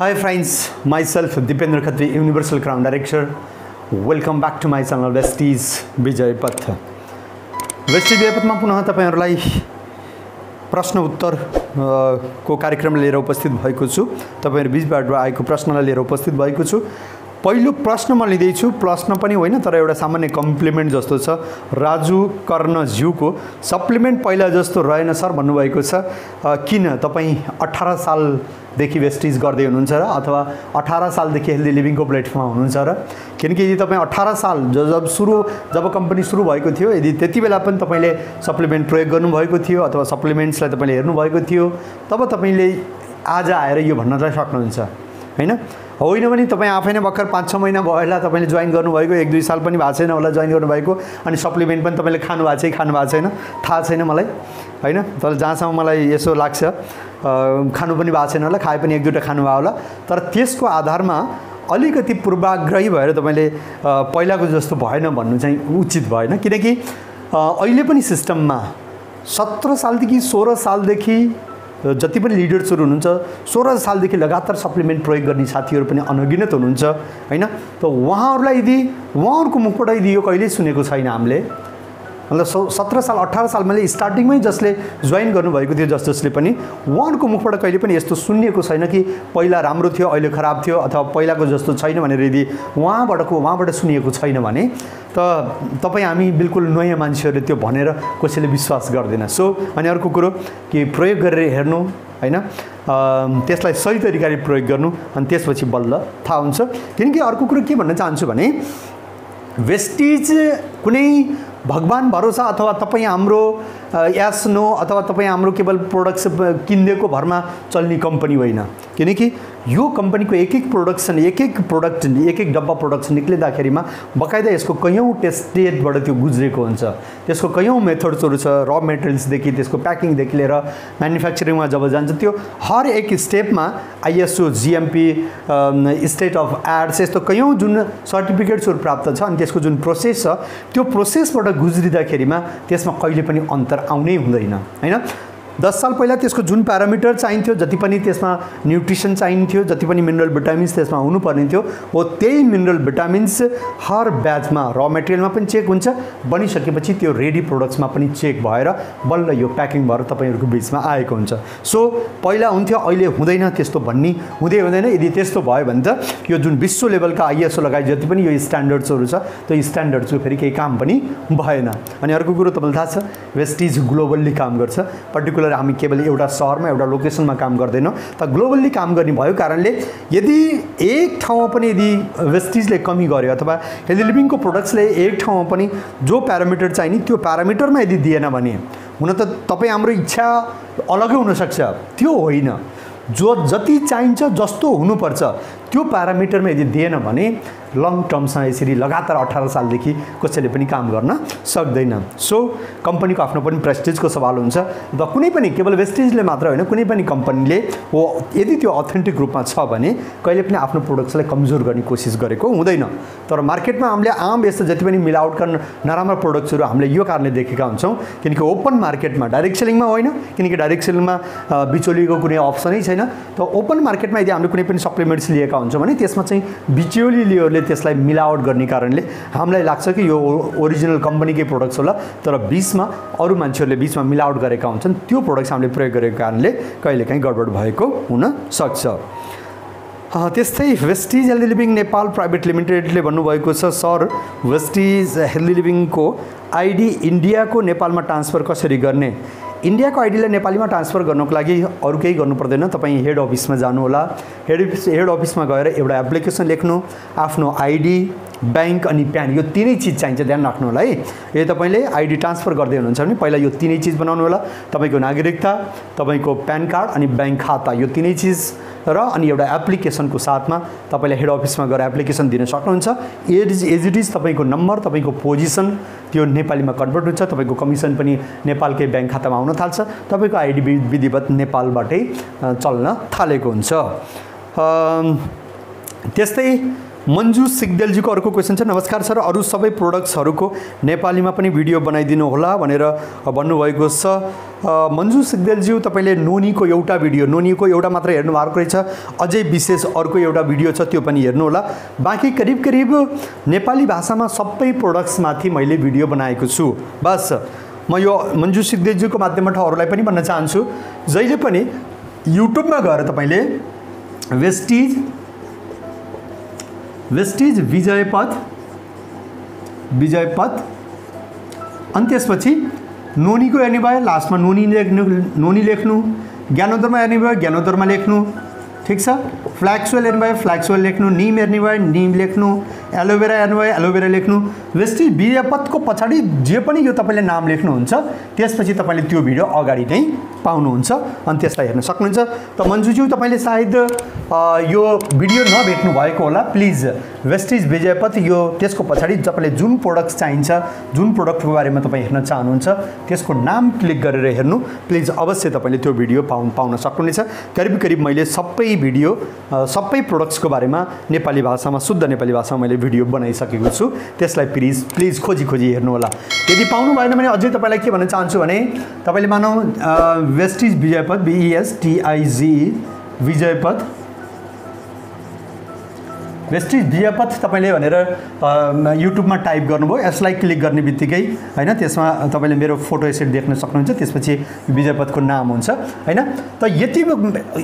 Hi friends, myself Dipendra Khatri, Universal Crown Director. Welcome back to my channel Vestige Vijay Path Vestige विजय पथमा पुनः तपाईँहरूलाई प्रश्न उत्तर को कार्यक्रम लिएर उपस्थित भएको छु। तपाईँहरू बिचबाट आएको प्रश्नलाई लिएर उपस्थित भएको छु। पहिलो प्रश्न म लिँदैछु प्रश्न पनि होइन तर एउटा सामान्य कम्प्लिमेन्ट जस्तो छ। राजु कर्णज्यूको सप्लिमेन्ट पहिला जस्तो रहेन सर भन्नुभएको छ। किन? तपाईँ अठार सालदेखि वेस्टिज गर्दै हुनुहुन्छ र अथवा अठार सालदेखि हेल्दी लिभिङको प्लेटफर्ममा हुनुहुन्छ र किनकि यदि तपाईँ अठार साल जब सुरु जब कम्पनी सुरु भएको थियो यदि त्यति बेला पनि तपाईँले सप्लिमेन्ट प्रयोग गर्नुभएको थियो अथवा सप्लिमेन्ट्सलाई तपाईँले हेर्नुभएको थियो तब तपाईँले आज आएर यो भन्न चाहिँ सक्नुहुन्छ होइन? होइन भने तपाईँ आफै नै भर्खर पाँच छ महिना भयो होला तपाईँले जोइन गर्नुभएको एक दुई साल पनि भएको छैन होला जोइन गर्नुभएको अनि सप्लिमेन्ट पनि तपाईँले खानु भएको छ कि खानु भएको छैन थाहा छैन मलाई होइन? तर जहाँसम्म मलाई यसो लाग्छ खानु पनि भएको छैन होला खाए पनि एक दुईवटा खानु भयो होला। तर त्यसको आधारमा अलिकति पूर्वाग्रही भएर तपाईँले पहिलाको जस्तो भएन भन्नु चाहिँ उचित भएन। किनकि अहिले पनि सिस्टममा सत्र सालदेखि सोह्र सालदेखि जति पनि लिडर्सहरू हुनुहुन्छ सोह्र सालदेखि लगातार सप्लिमेन्ट प्रयोग गर्ने साथीहरू पनि अनगिनत हुनुहुन्छ होइन? त उहाँहरूलाई यदि उहाँहरूको मुखबाट यदि यो कहिल्यै सुनेको छैन हामीले मतलब सौ सत्र साल अठार साल मैले स्टार्टिङमै जसले जोइन गर्नुभएको थियो जस जसले पनि उहाँहरूको मुखबाट कहिले पनि यस्तो सुनिएको छैन कि पहिला राम्रो थियो अहिले खराब थियो अथवा पहिलाको जस्तो छैन भनेर यदि उहाँबाटको उहाँबाट सुनिएको छैन भने त तपाईँ हामी बिल्कुल नयाँ मान्छेहरूले त्यो भनेर कसैले विश्वास गर्दैन। सो अनि अर्को कुरो कि प्रयोग गरेर हेर्नु होइन? त्यसलाई सही तरिकाले प्रयोग गर्नु अनि त्यसपछि बल्ल थाहा हुन्छ। किनकि अर्को कुरो के भन्न चाहन्छु भने वेस्टिज कुनै भगवान् भरोसा अथवा तपाईँ हाम्रो अ, यास नो अथवा तपाईँ हाम्रो केवल प्रोडक्ट्स किनिदिएको भरमा चल्ने कम्पनी होइन। किनकि यो कम्पनीको एक एक प्रोडक्सन एक एक प्रोडक्ट एक एक डब्बा प्रोडक्ट निक्लिँदाखेरिमा बकाइदा यसको कैयौँ टेस्टेडबाट त्यो गुज्रेको हुन्छ। त्यसको कैयौँ मेथड्सहरू छ र मेटेरियल्सदेखि त्यसको प्याकिङदेखि लिएर म्यानुफ्याक्चरिङमा जब जान्छ त्यो हर एक स्टेपमा ISO GMP state of arts यस्तो कैयौँ जुन सर्टिफिकेट्सहरू प्राप्त छ अनि त्यसको जुन प्रोसेस छ त्यो प्रोसेसबाट गुज्रिँदाखेरिमा त्यसमा कहिले पनि अन्तर आउनै हुँदैन होइन? दस साल पहिला त्यसको जुन प्यारामिटर चाहिन्थ्यो जति पनि त्यसमा न्युट्रिसन चाहिन्थ्यो जति पनि मिनरल भिटामिन्स त्यसमा हुनुपर्ने थियो हो त्यही मिनरल भिटामिन्स हर ब्याचमा र मेटेरियलमा पनि चेक हुन्छ। बनिसकेपछि त्यो रेडी प्रोडक्ट्समा पनि चेक भएर बल्ल यो प्याकिङ भएर तपाईँहरूको बिचमा आएको हुन्छ। सो पहिला हुन्थ्यो अहिले हुँदैन त्यस्तो भन्ने। हुँदै हुँदैन यदि त्यस्तो भयो भने त यो जुन विश्व लेभलका आइएसओ लगायत जति पनि यो स्ट्यान्डर्ड्सहरू छ त्यो स्ट्यान्डर्ड्सको फेरि केही काम पनि भएन। अनि अर्को कुरो तपाईँलाई थाहा छ वेस्टिज ग्लोबल्ली काम गर्छ। पर्टिकुलर हामी केवल एउटा सहरमा एउटा लोकेसनमा काम गर्दैनौँ। त ग्लोबल्ली काम गर्ने भएको कारणले यदि एक ठाउँमा पनि यदि वेस्टिजले कमी गर्यो अथवा हेल्दी लिभिङको प्रोडक्ट्सले एक ठाउँमा पनि जो प्यारामिटर चाहिने त्यो प्यारामिटरमा यदि दिएन भने हुन त तपाईँ हाम्रो इच्छा अलगै हुनसक्छ। त्यो होइन। जो जति चाहिन्छ जस्तो हुनुपर्छ। त्यो प्यारामिटरमा यदि दिएन भने लङ टर्मसँग यसरी लगातार अठार सालदेखि कसैले पनि काम गर्न सक्दैन। सो कम्पनीको आफ्नो पनि प्रेस्टिजको सवाल हुन्छ। र कुनै पनि केवल वेस्टेजले मात्र होइन कुनै पनि कम्पनीले हो यदि त्यो अथेन्टिक रूपमा छ भने कहिले पनि आफ्नो प्रोडक्ट्सलाई कमजोर गर्ने कोसिस गरेको हुँदैन। तर मार्केटमा हामीले आम यस्तो जति पनि मिलावटका नराम्रा प्रोडक्ट्सहरू हामीले यो कारणले देखेका हुन्छौँ किनकि ओपन मार्केटमा डाइरेक्ट सेलिङमा होइन किनकि डाइरेक्ट सेलिङमा बिचौलीको कुनै अप्सनै छैन। त ओपन मार्केटमा यदि हामीले कुनै पनि सप्लिमेन्ट्स लिएका हुन्छौँ भने त्यसमा चाहिँ बिचौलीहरूले त्यसलाई मिलावट गर्ने कारणले हामीलाई लाग्छ कि यो ओरिजिनल कम्पनीकै प्रोडक्ट्स होला तर बिचमा अरू मान्छेहरूले बिचमा मिलावट गरेका हुन्छन्। त्यो प्रोडक्ट्स हामीले प्रयोग गरेको कारणले कहिलेकाहीँ गडबड भएको हुनसक्छ त्यस्तै Vestige healthy living Nepal private लिमिटेडले भन्नुभएको छ सर वेस्टिज हेल्दी लिभिङको आइडी इन्डियाको नेपालमा ट्रान्सफर कसरी गर्ने? इन्डियाको आइडीलाई नेपालीमा ट्रान्सफर गर्नको लागि अरू केही गर्नु पर्दैन। तपाईँ हेड अफिसमा जानुहोला। हेड अफिस हेड अफिसमा गएर एउटा एप्लिकेसन लेख्नु आफ्नो आइडी ब्याङ्क अनि प्यान यो तिनै चिज चाहिन्छ ध्यान राख्नु होला है। यदि तपाईँले आइडी ट्रान्सफर गर्दै हुनुहुन्छ भने पहिला यो तिनै चिज बनाउनु होला। तपाईँको नागरिकता तपाईँको प्यान कार्ड अनि ब्याङ्क खाता यो तिनै चिज र अनि एउटा एप्लिकेसनको साथमा तपाईँले हेड अफिसमा गएर एप्लिकेसन दिन सक्नुहुन्छ। एज एज इट इज तपाईँको नम्बर तपाईँको पोजिसन त्यो नेपालीमा कन्भर्ट हुन्छ। तपाईँको कमिसन पनि नेपालकै ब्याङ्क खातामा आउन थाल्छ। तपाईँको आइडी विधिवत नेपालबाटै चल्न थालेको हुन्छ। त्यस्तै मन्जु सिग्देलजीको अर्को क्वेसन छ। नमस्कार सर अरू सबै प्रोडक्ट्सहरूको नेपालीमा पनि भिडियो बनाइदिनु होला भनेर भन्नुभएको छ। मन्जु सिग्देलज्यू तपाईँले नोनीको एउटा भिडियो नोनीको एउटा मात्र हेर्नु भएको रहेछ। अझै विशेष अर्को एउटा भिडियो छ त्यो पनि हेर्नु होला। बाँकी करिब करिब नेपाली भाषामा सबै प्रोडक्ट्समाथि मैले भिडियो बनाएको छु। बस म यो मन्जु सिग्देलज्यूको माध्यमबाट अरूलाई पनि भन्न चाहन्छु। जहिले पनि युट्युबमा गएर तपाईँले वेस्टिज वेस्टिज विजयपथ विजयपथ अनि त्यसपछि नोनीको हेर्ने भयो लास्टमा नोनी लेख्नु नोनी लेख्नु ज्ञानोदरमा हेर्ने भयो ज्ञानोदरमा लेख्नु ठिक छ? फ्ल्याक्सुअल हेर्नु भयो फ्ल्याक्सुअल लेख्नु निम हेर्ने भयो निम लेख्नु एलोभेरा भयो एलोभेरा लेख्नु। वेस्टिज विजयपथको पछाडि जे पनि यो तपाईँले नाम लेख्नुहुन्छ त्यसपछि तपाईँले त्यो भिडियो अगाडि नै पाउनुहुन्छ। अनि त्यसलाई हेर्न सक्नुहुन्छ। त मन्जुज्यू तपाईँले सायद यो भिडियो नभेट्नु भएको होला। प्लिज वेस्टिज विजयपथ यो त्यसको पछाडि तपाईँले जुन प्रोडक्ट्स चाहिन्छ जुन प्रोडक्टको बारेमा तपाईँ हेर्न चाहनुहुन्छ त्यसको नाम क्लिक गरेर हेर्नु। प्लिज अवश्य तपाईँले त्यो भिडियो पाउनु पाउन सक्नुहुनेछ। करिब करिब मैले सबै भिडियो सबै प्रोडक्ट्सको बारेमा नेपाली भाषामा शुद्ध नेपाली भाषामा मैले भिडियो बनाइसकेको छु। त्यसलाई प्लिज प्लिज खोजी खोजी हेर्नुहोला यदि पाउनु भएन भने अझै तपाईँलाई के भन्न चाहन्छु भने तपाईँले मानौ Vestige Vijaypath BES TIG Vijaypath. Vestige Vijaypath तपाईँले भनेर युट्युबमा टाइप गर्नुभयो। यसलाई क्लिक गर्ने बित्तिकै होइन त्यसमा तपाईँले मेरो फोटो यसरी देख्न सक्नुहुन्छ। त्यसपछि विजयपथको नाम हुन्छ होइन? त यति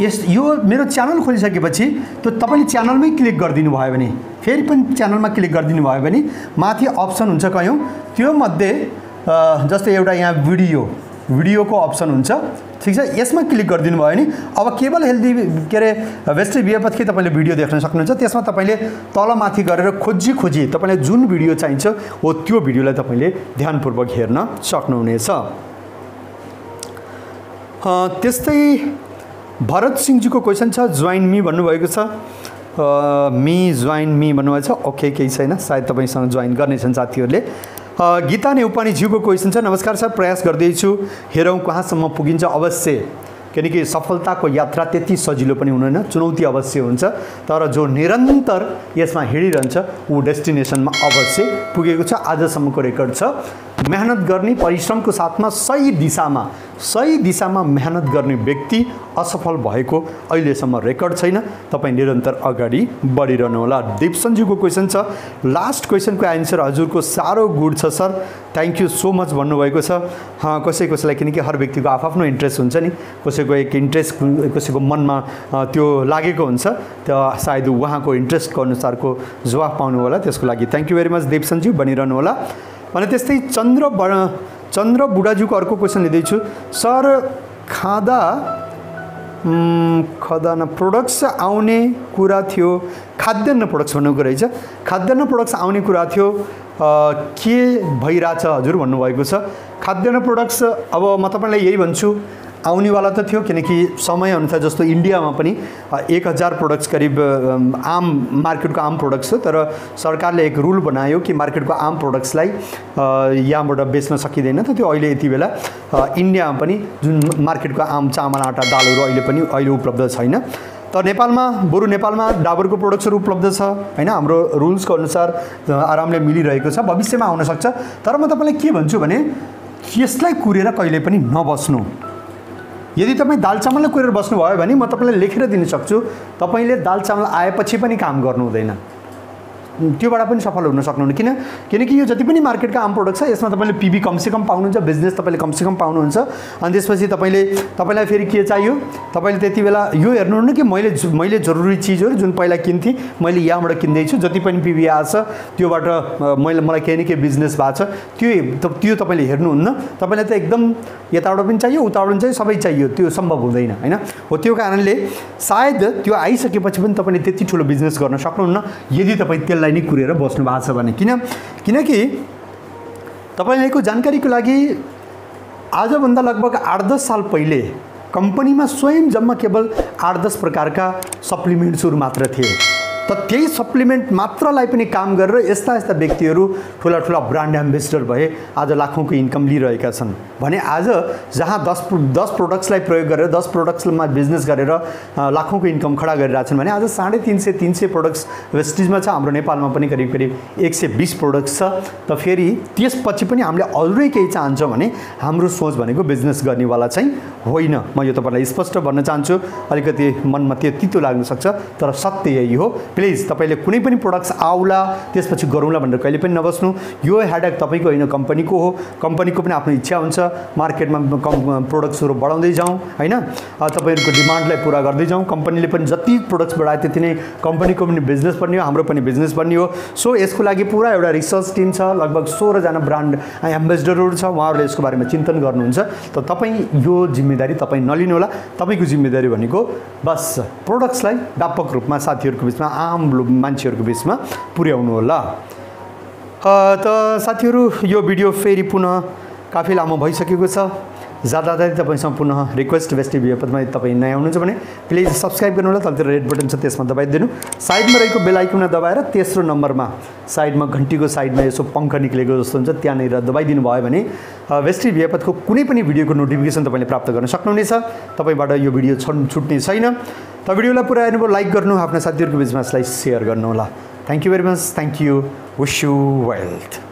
यस यो मेरो च्यानल खोलिसकेपछि त्यो तपाईँले च्यानलमै क्लिक गरिदिनु भयो भने फेरि पनि च्यानलमा क्लिक गरिदिनु भयो भने माथि अप्सन हुन्छ कयौँ। त्यो मध्ये अ, जस्तै एउटा यहाँ भिडियो भिडियोको अप्सन हुन्छ। ठिक छ? यसमा क्लिक गरिदिनु भयो भने अब केवल हेल्दी के अरे वेस्टर्न बिहेपथकै तपाईँले भिडियो देख्न सक्नुहुन्छ। त्यसमा तपाईँले तलमाथि गरेर खोजी खोजी तपाईँलाई जुन भिडियो चाहिन्छ हो त्यो भिडियोलाई तपाईँले ध्यानपूर्वक हेर्न सक्नुहुनेछ। त्यस्तै भरत सिंहजीको क्वेसन छ जोइन मी भन्नुभएको छ। मी जोइन मी भन्नुभएको छ। ओके केही छैन। सायद तपाईँसँग जोइन गर्नेछन् साथीहरूले। गीता नेउपानेज्यूको क्वेसन छ। नमस्कार सर प्रयास गर्दैछु। हेरौँ कहाँसम्म पुगिन्छ अवश्य। किनकि सफलताको यात्रा त्यति सजिलो पनि हुँदैन। चुनौती अवश्य हुन्छ। तर जो निरन्तर यसमा हिँडिरहन्छ ऊ डेस्टिनेसनमा अवश्य पुगेको छ। आजसम्मको रेकर्ड छ। मेहनत गर्ने परिश्रमको साथमा सही दिशामा सही दिशामा मेहनत गर्ने व्यक्ति असफल भएको अहिलेसम्म रेकर्ड छैन। तपाईँ निरन्तर अगाडि बढिरहनु होला। दिपसन्जीको क्वेसन छ। लास्ट क्वेसनको एन्सर हजुरको साह्रो गुड छ sir. Thank you so much भन्नुभएको छ। कसै कसैलाई किनकि हर व्यक्तिको आफ्नो इन्ट्रेस्ट हुन्छ नि। कसैको एक इन्ट्रेस्ट कसैको मनमा त्यो लागेको हुन्छ। त्यो सायद उहाँको इन्ट्रेस्टको अनुसारको जवाफ पाउनु होला। त्यसको लागि थ्याङ्क यू भेरी मच देवसन्जी भनिरहनु होला। अनि त्यस्तै चन्द्र ब- चन्द्र बुढाज्यूको अर्को क्वेसन लिँदैछु सर खाँदा खदाना प्रोडक्ट्स आउने कुरा थियो खाद्यान्न प्रोडक्ट्स भन्नुको रहेछ खाद्यान्न प्रोडक्ट्स आउने कुरा थियो के भइरहेछ हजुर भन्नुभएको छ खाद्यान्न प्रोडक्ट्स अब म तपाईँलाई यही भन्छु आउनेवाला त थियो किनकि समयअनुसार जस्तो इन्डियामा पनि एक हजार प्रोडक्ट्स करिब आम मार्केटको आम प्रोडक्ट्स हो तर सरकारले एक रुल बनायो कि मार्केटको आम प्रोडक्ट्सलाई यहाँबाट बेच्न सकिँदैन। त त्यो अहिले यति बेला इन्डियामा पनि जुन मार्केटको आम चामल आँटा दालहरू अहिले पनि अहिले उपलब्ध छैन। तर नेपालमा बरु नेपालमा डाबरको प्रोडक्ट्सहरू उपलब्ध छ होइन? हाम्रो रुल्सको अनुसार आरामले मिलिरहेको छ भविष्यमा आउन सक्छ। तर म तपाईँलाई के भन्छु भने यसलाई कुरेर कहिले पनि नबस्नु। यदि तपाईँ दाल चामललाई कुरेर बस्नुभयो भने म तपाईँलाई लेखेर दिन सक्छु तपाईँले दाल चामल आएपछि पनि काम गर्नु हुँदैन त्योबाट पनि सफल हुन सक्नुहुन्न। किन किनकि यो जति पनि मार्केटका आम प्रोडक्ट छ यसमा तपाईँले पिबी कमसेकम पाउनुहुन्छ बिजनेस तपाईँले कमसेकम पाउनुहुन्छ। अनि त्यसपछि तपाईँले तपाईँलाई फेरि के चाहियो? तपाईँले त्यति बेला यो हेर्नुहुन्न कि मैले मैले जरुरी चिजहरू जुन पहिला किन्थेँ मैले यहाँबाट किन्दैछु। जति पनि पिबी आएको छ त्योबाट मैले मलाई केही न केही बिजनेस भएको छ त्यो त्यो तपाईँले हेर्नुहुन्न। तपाईँलाई त एकदम यताबाट पनि चाहियो उताबाट पनि चाहियो सबै चाहियो। त्यो सम्भव हुँदैन होइन? हो त्यो कारणले सायद त्यो आइसकेपछि पनि तपाईँले त्यति ठुलो बिजनेस गर्न सक्नुहुन्न। यदि तपाईँ त्यसलाई नै कुरेर बस्नु भएको छ भने किन? किनकि तपाईँहरूको जानकारीको लागि आजभन्दा लगभग आठ दस साल पहिले कम्पनीमा स्वयं जम्मा केवल आठ दस प्रकारका सप्लिमेन्ट्सहरू मात्र थिए। त त्यही सप्लिमेन्ट मात्रलाई पनि काम गरेर यस्ता यस्ता व्यक्तिहरू ठुला ठुला ब्रान्ड एम्बेसडर भए आज लाखौँको इन्कम लिइरहेका छन्। भने आज जहाँ दस दस प्रोडक्ट्सलाई प्रयोग गरेर दस प्रोडक्ट्समा बिजनेस गरेर लाखौँको इन्कम खडा गरिरहेछन् भने आज साढे तिन सय तिन सय प्रोडक्ट्स वेस्टिजमा छ। हाम्रो नेपालमा पनि करिब करिब एक सय बिस प्रोडक्ट्स छ। त फेरि त्यसपछि पनि हामीले अरूै केही चाहन्छौँ भने हाम्रो सोच भनेको बिजनेस गर्नेवाला चाहिँ होइन। म यो तपाईँलाई स्पष्ट भन्न चाहन्छु। अलिकति मनमा त्यो तितो लाग्न सक्छ तर सत्य यही हो। प्लिज तपाईँले कुनै पनि प्रोडक्ट्स आउला त्यसपछि गरौँला भनेर कहिले पनि नबस्नु। यो ह्याडक तपाईँको होइन कम्पनीको हो। कम्पनीको पनि आफ्नो इच्छा हुन्छ। मार्केटमा कम प्रोडक्ट्सहरू बढाउँदै जाउँ होइन? तपाईँहरूको डिमान्डलाई पुरा गर्दै जाउँ। कम्पनीले पनि जति प्रोडक्ट्स बढायो त्यति नै कम्पनीको पनि बिजनेस बन्ने हो हाम्रो पनि बिजनेस बन्ने हो सो यसको लागि पुरा एउटा रिसर्च टिम छ लगभग सोह्रजना ब्रान्ड एम्बेसडरहरू छ। उहाँहरूले यसको बारेमा चिन्तन गर्नुहुन्छ। त तपाईँ यो जिम्मेदारी तपाईँ नलिनु होला तपाईँको जिम्मेदारी भनेको बस प्रोडक्ट्सलाई व्यापक रूपमा साथीहरूको बिचमा आम मान्छेहरूको बिचमा पुर्याउनु होला। त साथीहरू यो भिडियो फेरि पुनः काफी लामो भइसकेको छ। जाँदा जाँदै तपाईँसँग पुनः रिक्वेस्ट वेस्ट टिभी तपाईँ नयाँ हुनुहुन्छ भने प्लिज सब्सक्राइब गर्नु होला तलतिर रेड बटन छ त्यसमा दबाइदिनु। साइडमा रहेको बेल दबाएर तेस्रो नम्बरमा साइडमा घन्टीको साइडमा यसो पङ्ख निक्लेको जस्तो हुन्छ त्यहाँनिर दबाइदिनु भयो भने वेस्ट टिभी कुनै पनि भिडियोको नोटिफिकेसन तपाईँले प्राप्त गर्न सक्नुहुनेछ। तपाईँबाट यो भिडियो छन् छुट्ने छैन। त भिडियोलाई पुरा हेर्नुभयो लाइक गर्नु आफ्ना साथीहरूको बिचमा यसलाई सेयर गर्नुहोला। Thank you very much thank you wish you wealth